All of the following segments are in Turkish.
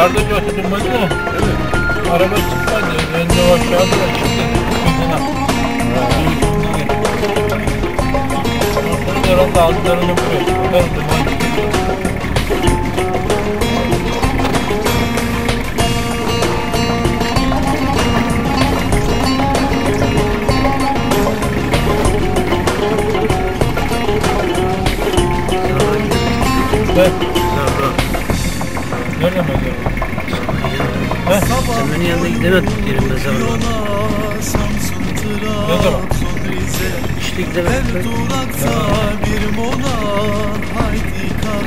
Karda götürdüm da araba çıkmadı. Önce o aşağıda da çıktı. Kızına. Sonra da altlarını vuruyor. Ben duman çıkıyor. Nereden bakıyorum? He? Senin yanına gidemedik mezarına. Ne zaman? İşte gidemedik. be. Durakta bir mola haydi Karadeniz'e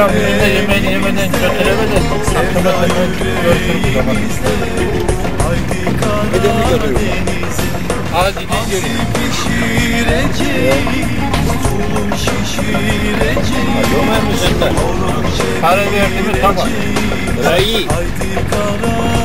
abi önünde yemeğini yemeden götüremeden aklıma hemen görsün bu zaman. Görüyor. Pişireceğiz Tulum şişireceğiz Horon Para verdi mi tamam. çevireceğiz